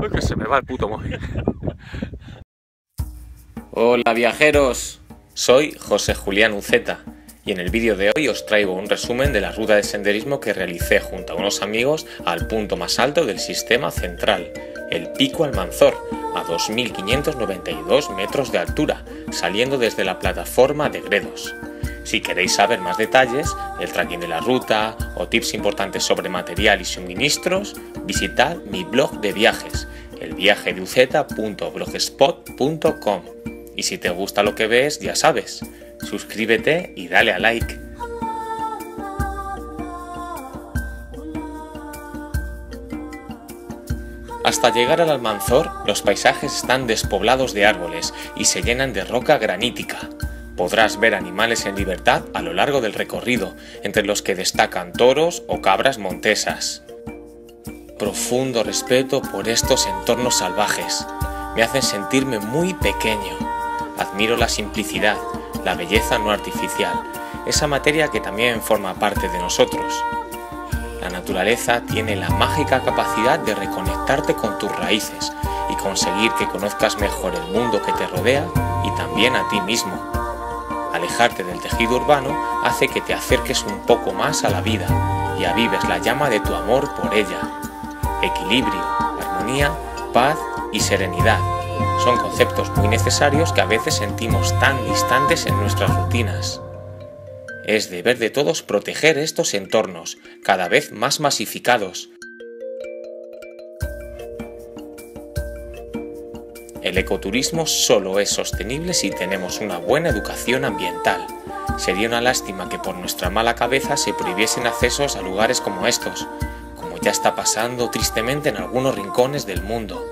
Que se me va el puto. Hola viajeros, soy José Julián Uceta y en el vídeo de hoy os traigo un resumen de la ruta de senderismo que realicé junto a unos amigos al punto más alto del sistema central, el Pico Almanzor, a 2.592 metros de altura, saliendo desde la plataforma de Gredos. Si queréis saber más detalles, el tracking de la ruta o tips importantes sobre material y suministros, visitad mi blog de viajes, elviajedeuceta.blogspot.com. Y si te gusta lo que ves, ya sabes, suscríbete y dale a like. Hasta llegar al Almanzor, los paisajes están despoblados de árboles y se llenan de roca granítica. Podrás ver animales en libertad a lo largo del recorrido, entre los que destacan toros o cabras montesas. Profundo respeto por estos entornos salvajes. Me hacen sentirme muy pequeño. Admiro la simplicidad, la belleza no artificial, esa materia que también forma parte de nosotros. La naturaleza tiene la mágica capacidad de reconectarte con tus raíces y conseguir que conozcas mejor el mundo que te rodea y también a ti mismo. Alejarte del tejido urbano hace que te acerques un poco más a la vida y avives la llama de tu amor por ella. Equilibrio, armonía, paz y serenidad son conceptos muy necesarios que a veces sentimos tan distantes en nuestras rutinas. Es deber de todos proteger estos entornos, cada vez más masificados. El ecoturismo solo es sostenible si tenemos una buena educación ambiental. Sería una lástima que por nuestra mala cabeza se prohibiesen accesos a lugares como estos, como ya está pasando tristemente en algunos rincones del mundo.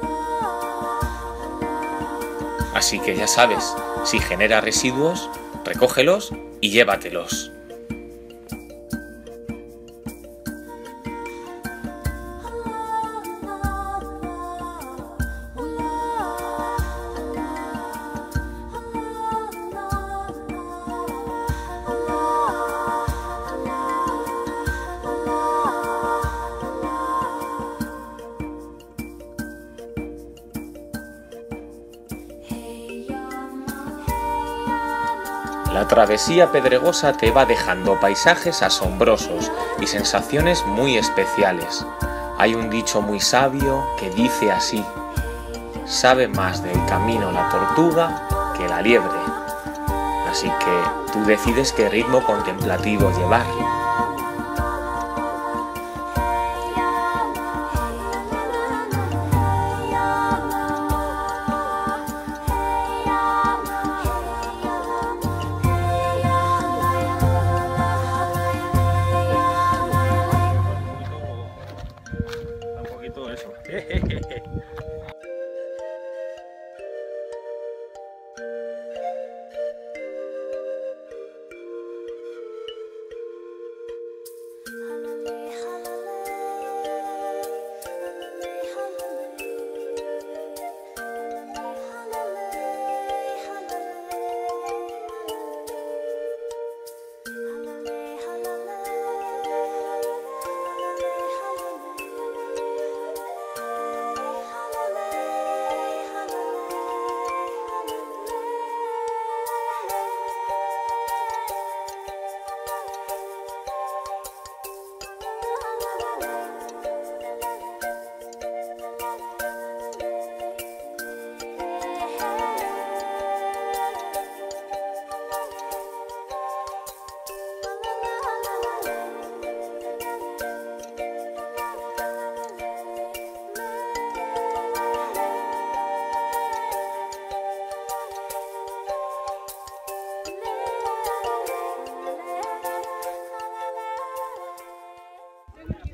Así que ya sabes, si genera residuos, recógelos y llévatelos. La travesía pedregosa te va dejando paisajes asombrosos y sensaciones muy especiales. Hay un dicho muy sabio que dice así, sabe más del camino la tortuga que la liebre. Así que tú decides qué ritmo contemplativo llevar. Un poquito eso.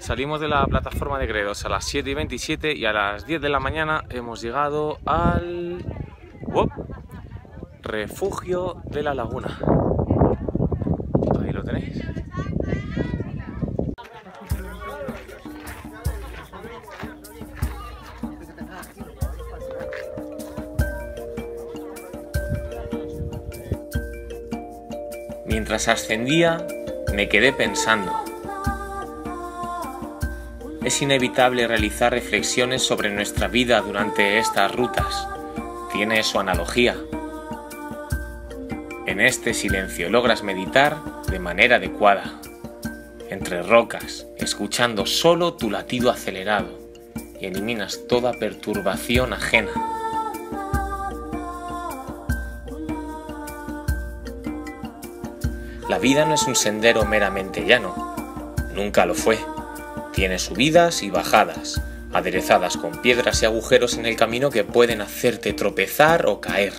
Salimos de la plataforma de Gredos a las 7 y 27 y a las 10 de la mañana hemos llegado al refugio de la laguna. Ahí lo tenéis. Mientras ascendía, me quedé pensando. Es inevitable realizar reflexiones sobre nuestra vida durante estas rutas. Tiene su analogía. En este silencio logras meditar de manera adecuada, entre rocas, escuchando solo tu latido acelerado y eliminas toda perturbación ajena. La vida no es un sendero meramente llano, nunca lo fue. Tiene subidas y bajadas, aderezadas con piedras y agujeros en el camino que pueden hacerte tropezar o caer.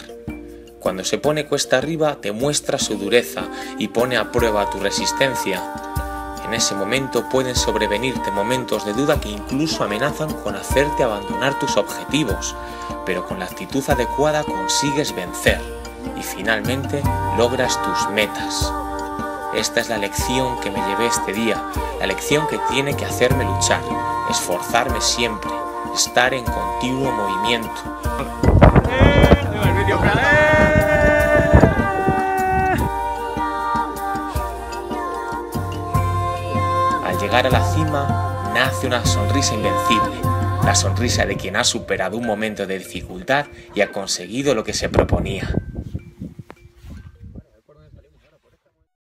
Cuando se pone cuesta arriba te muestra su dureza y pone a prueba tu resistencia. En ese momento pueden sobrevenirte momentos de duda que incluso amenazan con hacerte abandonar tus objetivos, pero con la actitud adecuada consigues vencer y finalmente logras tus metas. Esta es la lección que me llevé este día, la lección que tiene que hacerme luchar, esforzarme siempre, estar en continuo movimiento. Al llegar a la cima, nace una sonrisa invencible, la sonrisa de quien ha superado un momento de dificultad y ha conseguido lo que se proponía.